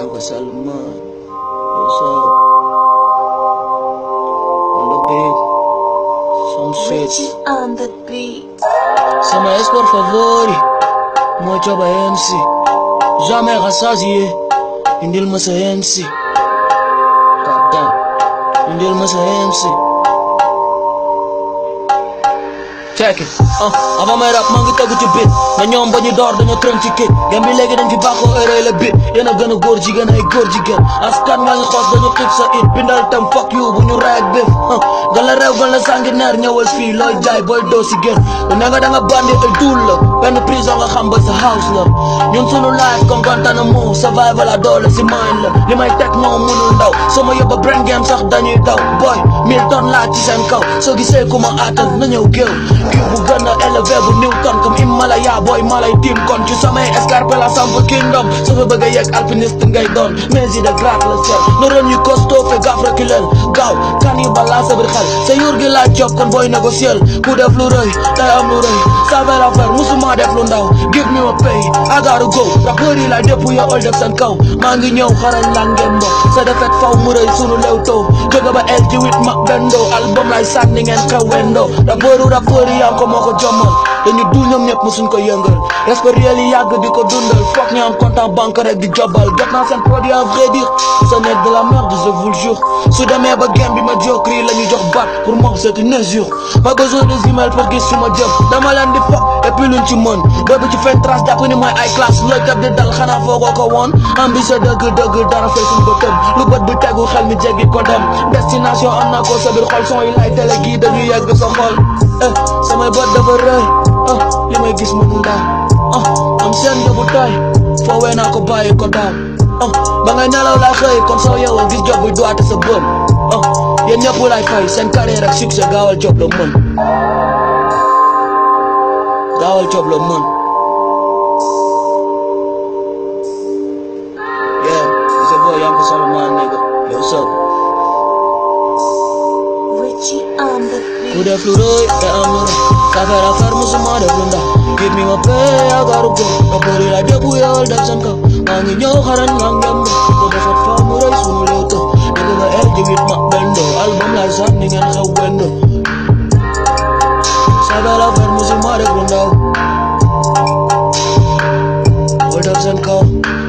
Uncle Solomon. What's up? On the beat. Son Fritz. on the beat. Se es por favor. Mucho ba MC. Jamais rassasié. Indil masa MC. Top down. Indil masa MC. tekki ah avant may rap maa ngi ci bit nga ñoom ba ñu door dañoo kërëm ci kit gem bi léegi dañ fi bàkkoo erreur la bit yéen a gën a góor jigéen ay góor a askan maa ngi xoos dañu xib sa it bindal tam fuck ñu rey ak béf ah, la reew gan la sangi neer ñëwal fii looy jaay booy doo si gén lu ne da nga bandi ay duul la benn prison nga xam sa house la ñun sunu life comme gantana mu survival la doole si mine la li may teg moom mënul ndaw sama yóbba brain game sax dañuy daw boy mille tonnes laa ci seen kaw ku ma aatal na ñëw géew kii bu gën a élevé bu Newton comme Himalaya booy malay tiim kon ci samay escarpe la samp kingdom soo fa bëgg a yegg alpiniste doon mais yi de grâce la seet neurones yu costaud fe gaaf reculer gaaw kan yi balaa sabir xel gi laa job kon booy négocier ku def lu rëy day am lu rëy sa affaire ma def lu ndaw give me a pay I gotta go ndax wëri laay dëpp ya ol def seen kaw maa ngi ñëw xarañ la ngeen ba sa defet faw mu rëy sunu lew taw jóge ba el ji wit ma bendoo album lay sànni ngeen xew wendoo rappeuru rappeuru yaa ko moo ko jommal dañu dul ñoom ñëpp musuñ ko yëngal respecté li yàgg di ko dundal foog ñu am compte banque rek di jobal jot naa seen produit à vrai dire de la merde je vous le su demee ba game bi ma jokri la ci mën bépp ci fen trace jàpp ni mooy ay dal xanaa foogoo ko woon ambition dëgg dëgg dara fay suñ ba tëb lu bët bi tegu xel mi jéggi ko dem destination am naa ko sa xol son yi lay tele yegg xol eh samay bët dafa rëy eh li may gis eh am seen bu for when naa ko bàyyi ko eh ba ngay nelaw lay xëy comme soo yeewoo gis job bi sa eh yen ñëpp lay fay seen carrière ak succès gawal job la daul job lo mun yeah is a boy yang kesal man nigga yo what's up Kuda fluroy da amur Kakak rafar musim ada belum dah Give me my pay agar go Kepuri boleh lagi buya all that sun kau Angin nyau haran ngang gambo Kau dapat famurai sunu loto Aku ga air jibit mak bando, Album lah zan dengan kau bendo Sabar lah tomorrow will know. Word doesn't go.